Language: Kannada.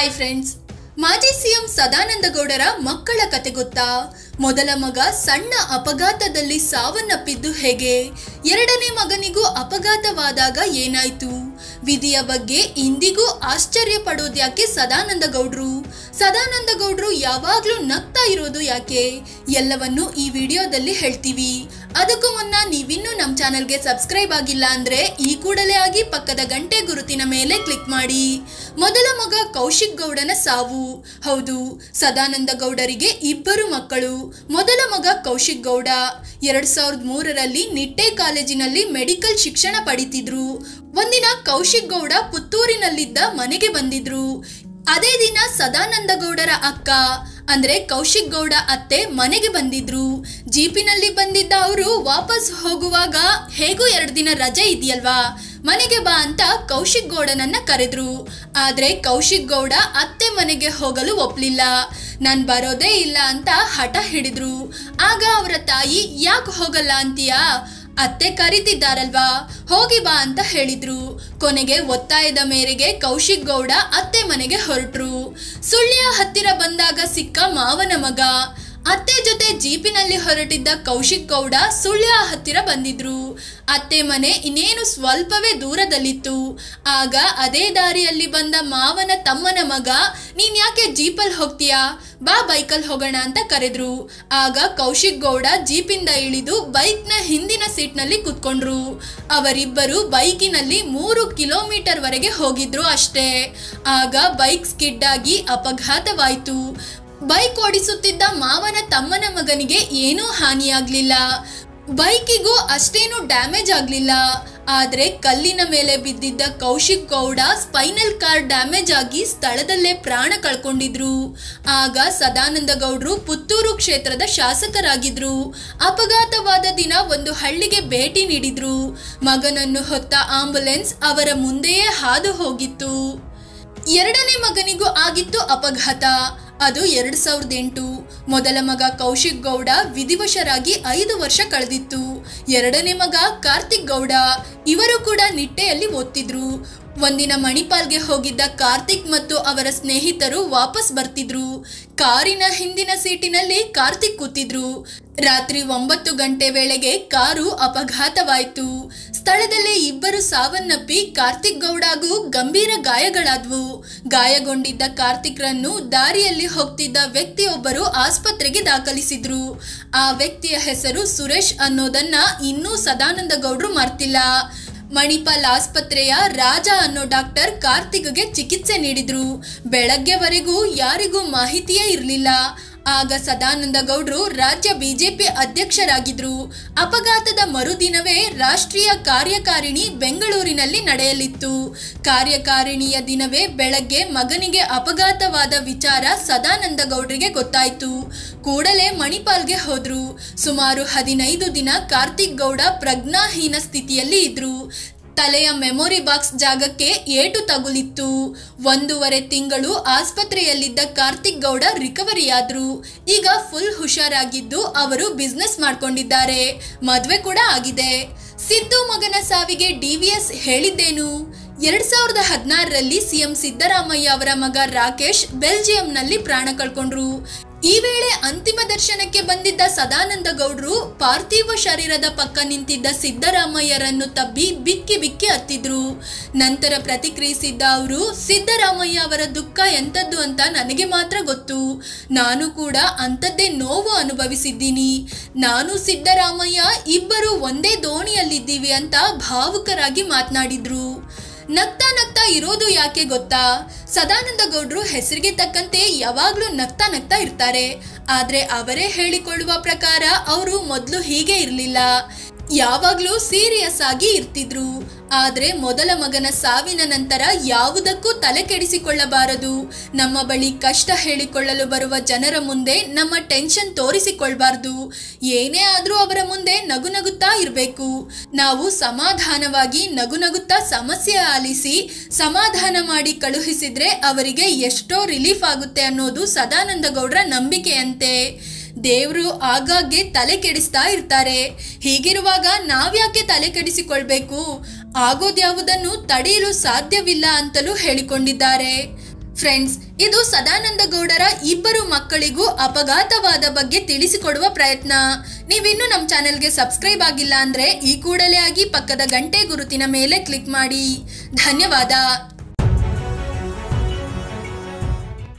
ಹಾಯ್ ಫ್ರೆಂಡ್ಸ್ ಮಾಜಿ ಸಿಎಂ ಸದಾನಂದ ಗೌಡರ ಮಕ್ಕಳ ಕತೆ ಗೊತ್ತಾ? ಮೊದಲ ಮಗ ಸಣ್ಣ ಅಪಘಾತದಲ್ಲಿ ಸಾವನ್ನಪ್ಪಿದ್ದು ಹೇಗೆ? ಎರಡನೇ ಮಗನಿಗೂ ಅಪಘಾತವಾದಾಗ ಏನಾಯ್ತು? ವಿಧಿಯ ಬಗ್ಗೆ ಇಂದಿಗೂ ಆಶ್ಚರ್ಯ ಸದಾನಂದ ಗೌಡ್ರು ಸದಾನಂದ ಗೌಡ್ರು ಯಾವಾಗ್ಲೂ ನಗ್ತಾ ಇರೋದು ಯಾಕೆ? ಎಲ್ಲವನ್ನು ಈ ವಿಡಿಯೋದಲ್ಲಿ ಹೇಳ್ತೀವಿ. ಅದಕ್ಕೂ ಮುನ್ನ ನೀವಿನ್ನೂ ನಮ್ಮ ಚಾನಲ್ಗೆ ಸಬ್ಸ್ಕ್ರೈಬ್ ಆಗಿಲ್ಲ ಅಂದ್ರೆ ಈ ಕೂಡಲೇ ಆಗಿ ಪಕ್ಕದ ಗಂಟೆ ಗುರುತಿನ ಮೇಲೆ ಕ್ಲಿಕ್ ಮಾಡಿ. ಮೊದಲ ಮಗ ಕೌಶಿಕ್ ಗೌಡನ ಸಾವು. ಹೌದು, ಸದಾನಂದ ಗೌಡರಿಗೆ ಇಬ್ಬರು ಮಕ್ಕಳು. ಮೊದಲ ಮಗ ಕೌಶಿಕ್ ಗೌಡ. ಎರಡ್ ಸಾವಿರದ ಮೂರರಲ್ಲಿ ನಿಟ್ಟೆ ಕಾಲೇಜಿನಲ್ಲಿ ಮೆಡಿಕಲ್ ಶಿಕ್ಷಣ ಪಡಿತಿದ್ರು. ಒಂದಿನ ಕೌಶಿಕ್ ಗೌಡ ಪುತ್ತೂರಿನಲ್ಲಿದ್ದ ಮನೆಗೆ ಬಂದಿದ್ರು. ಅದೇ ದಿನ ಸದಾನಂದ ಗೌಡರ ಅಕ್ಕ ಅಂದ್ರೆ ಕೌಶಿಕ್ ಗೌಡ ಅತ್ತೆ ಮನೆಗೆ ಬಂದಿದ್ರು. ಜೀಪಿನಲ್ಲಿ ಬಂದಿದ್ದ ಅವರು ವಾಪಸ್ ಹೋಗುವಾಗ ಹೇಗೂ ಎರಡು ದಿನ ರಜೆ ಇದೆಯಲ್ವಾ? ಮನೆಗೆ ಬಾ ಅಂತ ಕೌಶಿಕ್ ಗೌಡನನ್ನ ಕರೆದ್ರು. ಆದ್ರೆ ಕೌಶಿಕ್ ಗೌಡ ಅತ್ತೆ ಮನೆಗೆ ಹೋಗಲು ಒಪ್ಲಿಲ್ಲ. ನಾನು ಬರೋದೇ ಇಲ್ಲ ಅಂತ ಹಠ ಹಿಡಿದ್ರು. ಆಗ ಅವರ ತಾಯಿ, ಯಾಕೆ ಹೋಗಲ್ಲ ಅಂತೀಯಾ? ಅತ್ತೆ ಕರೀತಿದ್ದಾರಲ್ವಾ? ಹೋಗಿ ಬಾ ಅಂತ ಹೇಳಿದ್ರು. ಕೊನೆಗೆ ಒತ್ತಾಯದ ಮೇರೆಗೆ ಕೌಶಿಕ್ ಗೌಡ ಅತ್ತೆ ಮನೆಗೆ ಹೊರಟ್ರು. ಸುಳ್ಯ ಹತ್ತಿರ ಬಂದಾಗ ಸಿಕ್ಕ ಮಾವನ ಮಗ. ಅತ್ತೆ ಜೊತೆ ಜೀಪಿನಲ್ಲಿ ಹೊರಟಿದ್ದ ಕೌಶಿಕ್ ಗೌಡ ಸುಳ್ಯ ಹತ್ತಿರ ಬಂದಿದ್ರು. ಅತ್ತೆ ಮನೆ ಇನ್ನೇನು ಸ್ವಲ್ಪವೇ ದೂರದಲ್ಲಿತ್ತು. ಆಗ ಅದೇ ದಾರಿಯಲ್ಲಿ ಬಂದ ಮಾವನ ತಮ್ಮನ ಮಗ, ನೀನ್ ಯಾಕೆ ಜೀಪಲ್ ಹೋಗ್ತೀಯಾ? ಬಾ ಬೈಕಲ್ ಹೋಗೋಣ ಅಂತ ಕರೆದ್ರು. ಆಗ ಕೌಶಿಕ್ ಗೌಡ ಜೀಪಿಂದ ಇಳಿದು ಬೈಕ್ನ ಹಿಂದಿನ ಸೀಟ್ನಲ್ಲಿ ಕುತ್ಕೊಂಡ್ರು. ಅವರಿಬ್ಬರು ಬೈಕಿನಲ್ಲಿ ಮೂರು ಕಿಲೋಮೀಟರ್ ವರೆಗೆ ಹೋಗಿದ್ರು ಅಷ್ಟೇ. ಆಗ ಬೈಕ್ ಸ್ಕಿಡ್ ಆಗಿ ಅಪಘಾತವಾಯಿತು. ಬೈಕ್ ಓಡಿಸುತ್ತಿದ್ದ ಮಾವನ ತಮ್ಮನ ಮಗನಿಗೆ ಏನೂ ಹಾನಿಯಾಗ್ಲಿಲ್ಲ. ಬೈಕಿಗೂ ಅಷ್ಟೇನು ಡ್ಯಾಮೇಜ್ ಆಗ್ಲಿಲ್ಲ. ಆದ್ರೆ ಕಲ್ಲಿನ ಮೇಲೆ ಬಿದ್ದಿದ್ದ Kaushik Gowda spinal cord damage ಆಗಿ ಸ್ಥಳದಲ್ಲೇ ಪ್ರಾಣ ಕಳ್ಕೊಂಡಿದ್ರು. ಆಗ ಸದಾನಂದ ಗೌಡರು ಪುತ್ತೂರು ಕ್ಷೇತ್ರದ ಶಾಸಕರಾಗಿದ್ರು. ಅಪಘಾತವಾದ ದಿನ ಒಂದು ಹಳ್ಳಿಗೆ ಭೇಟಿ ನೀಡಿದ್ರು. ಮಗನನ್ನು ಹೊತ್ತ ಆಂಬುಲೆನ್ಸ್ ಅವರ ಮುಂದೆಯೇ ಹಾದು ಹೋಗಿತ್ತು. ಎರಡನೇ ಮಗನಿಗೂ ಆಗಿತ್ತು ಅಪಘಾತ. ಅದು ಎರಡ್ ಸಾವಿರದ ಎಂಟು. ಮೊದಲ ಮಗ ಕೌಶಿಕ್ ಗೌಡ ವಿಧಿವಶರಾಗಿ ಐದು ವರ್ಷ ಕಳೆದಿತ್ತು. ಎರಡನೇ ಮಗ ಕಾರ್ತಿಕ್ ಗೌಡ. ಇವರು ಕೂಡ ನಿಟ್ಟೆಯಲ್ಲಿ ಓದ್ತಿದ್ರು. ಒಂದಿನ ಮಣಿಪಾಲ್ಗೆ ಹೋಗಿದ್ದ ಕಾರ್ತಿಕ್ ಮತ್ತು ಅವರ ಸ್ನೇಹಿತರು ವಾಪಸ್ ಬರ್ತಿದ್ರು. ಕಾರಿನ ಹಿಂದಿನ ಸೀಟಿನಲ್ಲಿ ಕಾರ್ತಿಕ್ ಕೂತಿದ್ರು. ರಾತ್ರಿ ಒಂಬತ್ತು ಗಂಟೆ ವೇಳೆಗೆ ಕಾರು ಅಪಘಾತವಾಯಿತು. ಸ್ಥಳದಲ್ಲೇ ಇಬ್ಬರು ಸಾವನ್ನಪ್ಪಿ ಕಾರ್ತಿಕ್ ಗೌಡಗೂ ಗಂಭೀರ ಗಾಯಗಳಾದ್ವು. ಗಾಯಗೊಂಡಿದ್ದ ಕಾರ್ತಿಕ್ರನ್ನು ದಾರಿಯಲ್ಲಿ ಹೋಗ್ತಿದ್ದ ವ್ಯಕ್ತಿಯೊಬ್ಬರು ಆಸ್ಪತ್ರೆಗೆ ದಾಖಲಿಸಿದ್ರು. ಆ ವ್ಯಕ್ತಿಯ ಹೆಸರು ಸುರೇಶ್ ಅನ್ನೋದನ್ನ ಇನ್ನೂ ಸದಾನಂದ ಗೌಡ್ರು ಮರ್ತಿಲ್ಲ. ಮಣಿಪಾಲ್ ಆಸ್ಪತ್ರೆಯ ರಾಜ ಅನ್ನೋ ಡಾಕ್ಟರ್ ಕಾರ್ತಿಕ್ಗೆ ಚಿಕಿತ್ಸೆ ನೀಡಿದ್ರು. ಬೆಳಗ್ಗೆವರೆಗೂ ಯಾರಿಗೂ ಮಾಹಿತಿಯೇ ಇರಲಿಲ್ಲ. ಆಗ ಸದಾನಂದ ಗೌಡ್ರು ರಾಜ್ಯ ಬಿಜೆಪಿ ಅಧ್ಯಕ್ಷರಾಗಿದ್ರು. ಅಪಘಾತದ ಮರುದಿನವೇ ರಾಷ್ಟ್ರೀಯ ಕಾರ್ಯಕಾರಿಣಿ ಬೆಂಗಳೂರಿನಲ್ಲಿ ನಡೆಯಲಿತ್ತು. ಕಾರ್ಯಕಾರಿಣಿಯ ದಿನವೇ ಬೆಳಗ್ಗೆ ಮಗನಿಗೆ ಅಪಘಾತವಾದ ವಿಚಾರ ಸದಾನಂದ ಗೌಡ್ರಿಗೆ ಗೊತ್ತಾಯಿತು. ಕೂಡಲೇ ಮಣಿಪಾಲ್ಗೆ ಹೋದ್ರು. ಸುಮಾರು ಹದಿನೈದು ದಿನ ಕಾರ್ತಿಕ್ ಗೌಡ ಪ್ರಜ್ಞಾಹೀನ ಸ್ಥಿತಿಯಲ್ಲಿ ಇದ್ರು. ತಲೆಯ ಮೆಮೊರಿ ಬಾಕ್ಸ್ ಜಾಗಕ್ಕೆ ಏಟು ತಗುಲಿತ್ತು. ಒಂದೂವರೆ ತಿಂಗಳು ಆಸ್ಪತ್ರೆಯಲ್ಲಿದ್ದ ಕಾರ್ತಿಕ್ ಗೌಡ ರಿಕವರಿಯಾದ್ರು. ಈಗ ಫುಲ್ ಹುಷಾರಾಗಿದ್ದು ಅವರು ಬಿಸ್ನೆಸ್ ಮಾಡ್ಕೊಂಡಿದ್ದಾರೆ. ಮದುವೆ ಕೂಡ ಆಗಿದೆ. ಸಿದ್ದು ಮಗನ ಸಾವಿಗೆ ಡಿವಿಎಸ್ ಹೇಳಿದ್ದೇನು? ಎರಡ್ ಸಾವಿರದ ಹದಿನಾರರಲ್ಲಿ ಸಿಎಂ ಸಿದ್ದರಾಮಯ್ಯ ಅವರ ಮಗ ರಾಕೇಶ್ ಬೆಲ್ಜಿಯಂನಲ್ಲಿ ಪ್ರಾಣ ಕಳ್ಕೊಂಡ್ರು. ಈ ವೇಳೆ ಅಂತಿಮ ದರ್ಶನಕ್ಕೆ ಬಂದಿದ್ದ ಸದಾನಂದ ಗೌಡ್ರು ಪಾರ್ಥಿವ ಶರೀರದ ಪಕ್ಕ ನಿಂತಿದ್ದ ಸಿದ್ದರಾಮಯ್ಯರನ್ನು ತಬ್ಬಿ ಬಿಕ್ಕಿ ಬಿಕ್ಕಿ ಹತ್ತಿದ್ರು. ನಂತರ ಪ್ರತಿಕ್ರಿಯಿಸಿದ್ದ ಅವರು, ಸಿದ್ದರಾಮಯ್ಯ ಅವರ ದುಃಖ ಎಂಥದ್ದು ಅಂತ ನನಗೆ ಮಾತ್ರ ಗೊತ್ತು. ನಾನು ಕೂಡ ಅಂಥದ್ದೇ ನೋವು ಅನುಭವಿಸಿದ್ದೀನಿ. ನಾನು ಸಿದ್ದರಾಮಯ್ಯ ಇಬ್ಬರು ಒಂದೇ ದೋಣಿಯಲ್ಲಿದ್ದೀವಿ ಅಂತ ಭಾವುಕರಾಗಿ ಮಾತನಾಡಿದ್ರು. ನಗ್ತಾ ನಗ್ತಾ ಇರೋದು ಯಾಕೆ ಗೊತ್ತಾ? ಸದಾನಂದ ಗೌಡ್ರು ಹೆಸರಿಗೆ ತಕ್ಕಂತೆ ಯಾವಾಗ್ಲೂ ನಗ್ತಾ ನಗ್ತಾ ಇರ್ತಾರೆ. ಆದ್ರೆ ಅವರೇ ಹೇಳಿಕೊಳ್ಳುವ ಪ್ರಕಾರ ಅವರು ಮೊದಲು ಹೀಗೆ ಇರಲಿಲ್ಲ. ಯಾವಾಗ್ಲೂ ಸೀರಿಯಸ್ ಆಗಿ ಇರ್ತಿದ್ರು. ಆದ್ರೆ ಮೊದಲ ಮಗನ ಸಾವಿನ ನಂತರ ಯಾವುದಕ್ಕೂ ತಲೆ ಕೆಡಿಸಿಕೊಳ್ಳಬಾರದು. ನಮ್ಮ ಬಳಿ ಕಷ್ಟ ಹೇಳಿಕೊಳ್ಳಲು ಬರುವ ಜನರ ಮುಂದೆ ನಮ್ಮ ಟೆನ್ಷನ್ ತೋರಿಸಿಕೊಳ್ಬಾರ್ದು. ಏನೇ ಆದರೂ ಅವರ ಮುಂದೆ ನಗು ನಗುತ್ತಾ ಇರಬೇಕು. ನಾವು ಸಮಾಧಾನವಾಗಿ ನಗು ನಗುತ್ತಾ ಸಮಸ್ಯೆ ಆಲಿಸಿ ಸಮಾಧಾನ ಮಾಡಿ ಕಳುಹಿಸಿದ್ರೆ ಅವರಿಗೆ ಎಷ್ಟೋ ರಿಲೀಫ್ ಆಗುತ್ತೆ ಅನ್ನೋದು ಸದಾನಂದ ಗೌಡರ ನಂಬಿಕೆಯಂತೆ. ದೇವರು ಆಗಾಗ್ಗೆ ತಲೆ ಕೆಡಿಸ್ತಾ ಇರ್ತಾರೆ. ಹೀಗಿರುವಾಗ ನಾವ್ಯಾಕೆ ತಲೆ ಕೆಡಿಸಿಕೊಳ್ಬೇಕು? ಆಗೋದ್ಯಾವುದನ್ನು ತಡೆಯಲು ಸಾಧ್ಯವಿಲ್ಲ ಅಂತಲೂ ಹೇಳಿಕೊಂಡಿದ್ದಾರೆ. ಫ್ರೆಂಡ್ಸ್, ಇದು ಸದಾನಂದ ಗೌಡರ ಇಬ್ಬರು ಮಕ್ಕಳಿಗೂ ಅಪಘಾತವಾದ ಬಗ್ಗೆ ತಿಳಿಸಿಕೊಡುವ ಪ್ರಯತ್ನ. ನೀವಿನ್ನು ನಮ್ಮ ಚಾನೆಲ್ಗೆ ಸಬ್ಸ್ಕ್ರೈಬ್ ಆಗಿಲ್ಲ ಅಂದ್ರೆ ಈ ಕೂಡಲೇ ಆಗಿ ಪಕ್ಕದ ಗಂಟೆ ಗುರುತಿನ ಮೇಲೆ ಕ್ಲಿಕ್ ಮಾಡಿ. ಧನ್ಯವಾದ.